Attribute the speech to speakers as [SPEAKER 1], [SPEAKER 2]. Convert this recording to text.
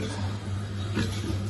[SPEAKER 1] あ